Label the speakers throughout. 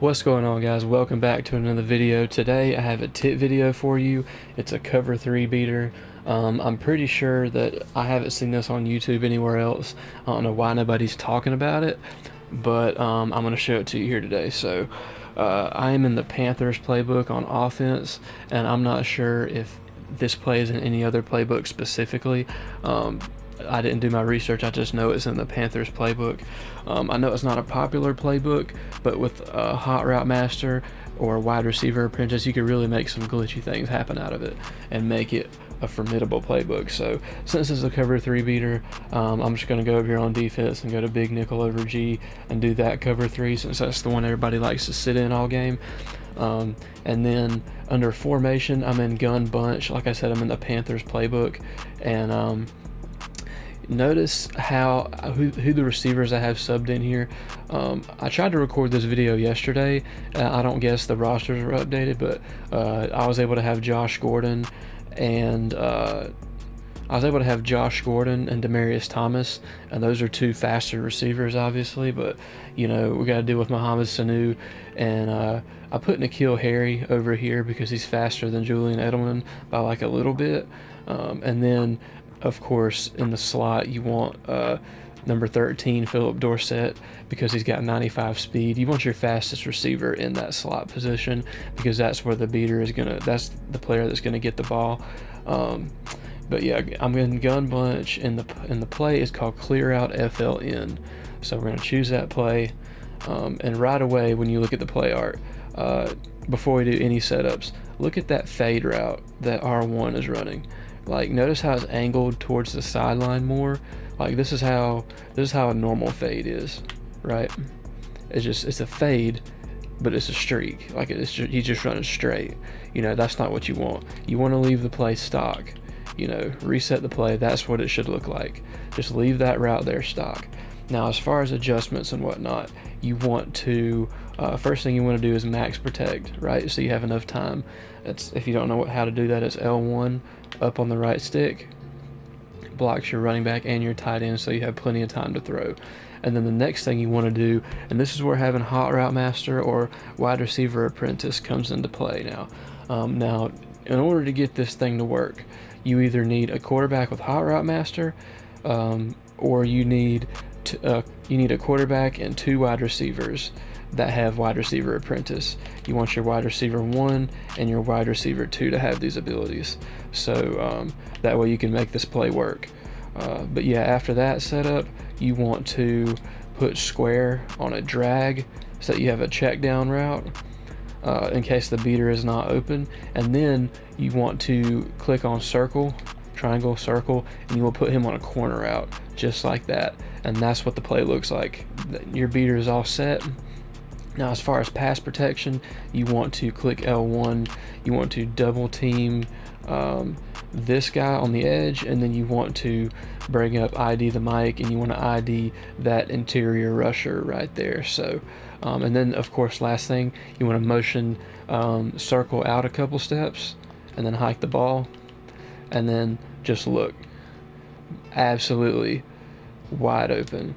Speaker 1: What's going on guys? Welcome back to another video. Today I have a tip video for you. It's a cover 3 beater. Um, I'm pretty sure that I haven't seen this on YouTube anywhere else. I don't know why nobody's talking about it, but um, I'm going to show it to you here today. So uh, I am in the Panthers playbook on offense, and I'm not sure if this plays in any other playbook specifically. Um, I didn't do my research. I just know it's in the Panthers playbook. Um, I know it's not a popular playbook, but with a hot route master or a wide receiver apprentice, you could really make some glitchy things happen out of it and make it a formidable playbook. So since it's a cover three beater, um, I'm just going to go over here on defense and go to big nickel over G and do that cover three since that's the one everybody likes to sit in all game. Um, and then under formation, I'm in gun bunch. Like I said, I'm in the Panthers playbook, and um, notice how who, who, the receivers I have subbed in here. Um, I tried to record this video yesterday. Uh, I don't guess the rosters were updated, but uh, I was able to have Josh Gordon and uh, I was able to have Josh Gordon and Demaryius Thomas, and those are two faster receivers, obviously. But you know we got to deal with Mohamed Sanu, and uh, I put N'Keal Harry over here because he's faster than Julian Edelman by like a little bit. Um, and then of course, in the slot, you want uh, number 13, Phillip Dorsett, because he's got 95 speed. You want your fastest receiver in that slot position because that's where the beater is going to, that's the player that's going to get the ball. Um, but yeah, I'm in gun bunch, and the and the play is called clear out FLN. So we're going to choose that play, um, and right away when you look at the play art, uh, before we do any setups, look at that fade route that R1 is running. Like notice how it's angled towards the sideline more. Like this is how this is how a normal fade is, right? It's just it's a fade, but it's a streak. Like it's just, he's just running straight. You know that's not what you want. You want to leave the play stock. You know, reset the play. That's what it should look like. Just leave that route there stock. Now, as far as adjustments and whatnot, you want to uh, first thing you want to do is max protect, right? So you have enough time. It's if you don't know what, how to do that, it's L1 up on the right stick, blocks your running back and your tight end, so you have plenty of time to throw. And then the next thing you want to do, and this is where having hot route master or wide receiver apprentice comes into play now. Um, now, in order to get this thing to work, you either need a quarterback with hot route master, um, or you need to, uh, you need a quarterback and two wide receivers that have wide receiver apprentice. You want your wide receiver one and your wide receiver two to have these abilities. So um, that way you can make this play work. Uh, but yeah, after that setup, you want to put square on a drag so that you have a check down route uh, in case the beater is not open. And then you want to click on circle, triangle, circle, and you will put him on a corner route just like that. And that's what the play looks like. Your beater is all set. Now, as far as pass protection, you want to click L1, you want to double team um, this guy on the edge, and then you want to bring up ID the Mike, and you want to ID that interior rusher right there. So, um, and then of course, last thing, you want to motion um, circle out a couple steps, and then hike the ball, and then just look absolutely wide open.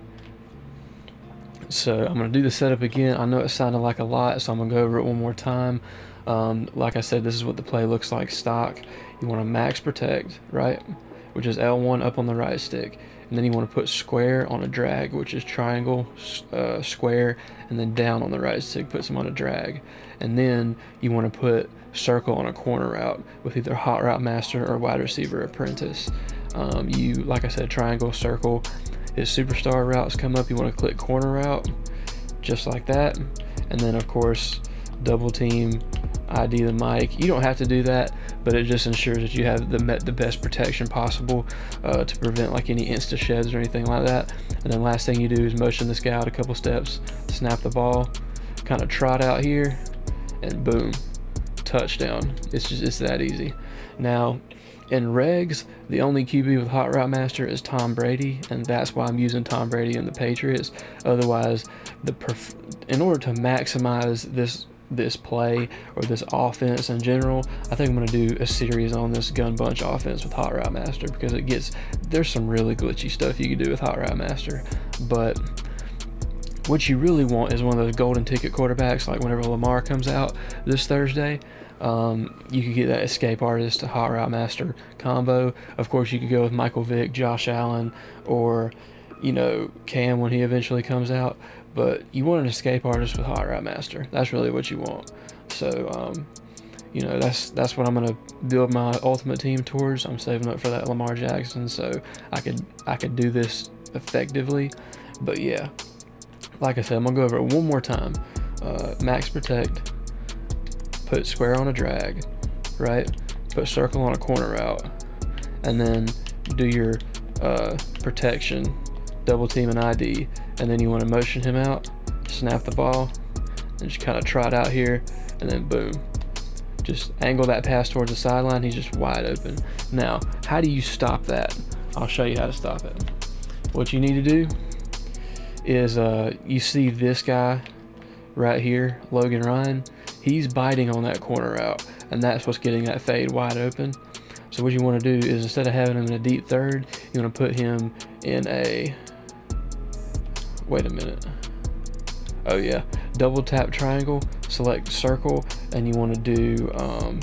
Speaker 1: So I'm going to do the setup again. I know it sounded like a lot, so I'm going to go over it one more time. Um, like I said, this is what the play looks like stock. You want to max protect, right? Which is L1 up on the right stick. And then you want to put square on a drag, which is triangle, uh, square, and then down on the right stick, put some on a drag. And then you want to put circle on a corner route with either hot route master or wide receiver apprentice. Um, you, like I said, triangle, circle, his superstar routes come up, you want to click corner route, just like that. And then, of course, double team, ID the Mike. You don't have to do that, but it just ensures that you have the the best protection possible uh, to prevent like any insta sheds or anything like that. And then last thing you do is motion this guy out a couple steps, snap the ball, kind of trot out here, and boom, touchdown. It's just it's that easy. Now, in regs, the only QB with Hot Route Master is Tom Brady, and that's why I'm using Tom Brady in the Patriots. Otherwise, the in order to maximize this this play or this offense in general, I think I'm going to do a series on this gun bunch offense with Hot Route Master because it gets there's some really glitchy stuff you can do with Hot Route Master, but what you really want is one of those golden ticket quarterbacks, like whenever Lamar comes out this Thursday. Um, you could get that escape artist, to hot route master combo. Of course, you could go with Michael Vick, Josh Allen, or you know Cam when he eventually comes out. But you want an escape artist with hot route master. That's really what you want. So um, you know that's that's what I'm gonna build my ultimate team towards. I'm saving up for that Lamar Jackson, so I could I could do this effectively. But yeah, like I said, I'm gonna go over it one more time. Uh, max protect, put square on a drag, right? Put circle on a corner route, and then do your uh, protection, double team an ID, and then you want to motion him out, snap the ball, and just kind of trot out here, and then boom. Just angle that pass towards the sideline, he's just wide open. Now, how do you stop that? I'll show you how to stop it. What you need to do is uh, you see this guy right here, Logan Ryan, he's biting on that corner out, and that's what's getting that fade wide open. So what you want to do is instead of having him in a deep third, you want to put him in a, wait a minute. Oh yeah, double tap triangle, select circle, and you want to do um,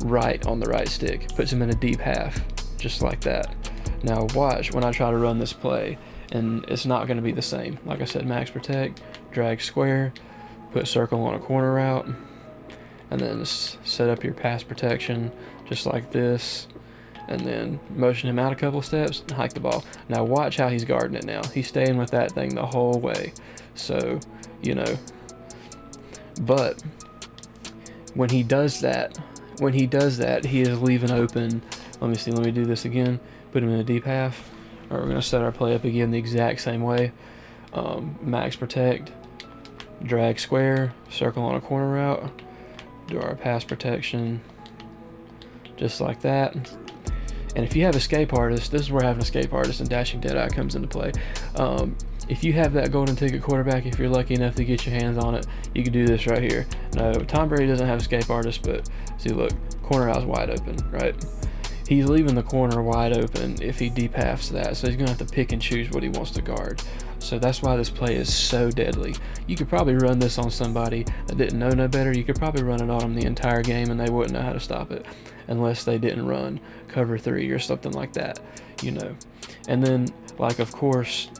Speaker 1: right on the right stick. Puts him in a deep half, just like that. Now watch when I try to run this play and it's not going to be the same. Like I said, max protect, drag square, put circle on a corner route, and then set up your pass protection just like this, and then motion him out a couple steps and hike the ball. Now watch how he's guarding it now. He's staying with that thing the whole way. So, you know, but when he does that, when he does that, he is leaving open. Let me see, let me do this again. Put him in a deep half we're going to set our play up again the exact same way. Um, max protect, drag square, circle on a corner route, do our pass protection, just like that. And if you have escape artist, this is where having escape artist and dashing deadeye comes into play. Um, if you have that golden ticket quarterback, if you're lucky enough to get your hands on it, you can do this right here. No, Tom Brady doesn't have escape artist, but see, look, corner out's wide open, right? He's leaving the corner wide open if he deep halves that. So he's going to have to pick and choose what he wants to guard. So that's why this play is so deadly. You could probably run this on somebody that didn't know no better. You could probably run it on them the entire game and they wouldn't know how to stop it unless they didn't run cover three or something like that, you know. And then, like, of course,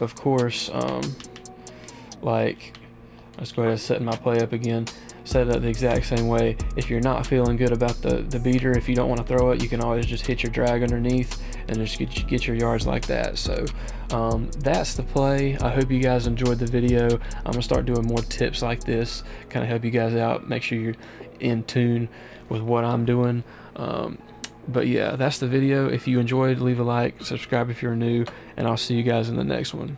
Speaker 1: of course, um, like, let's go ahead and set my play up again set up the exact same way. If you're not feeling good about the, the beater, if you don't want to throw it, you can always just hit your drag underneath and just get, get your yards like that. So um, that's the play. I hope you guys enjoyed the video. I'm going to start doing more tips like this, kind of help you guys out, make sure you're in tune with what I'm doing. Um, but yeah, that's the video. If you enjoyed, leave a like, subscribe if you're new, and I'll see you guys in the next one.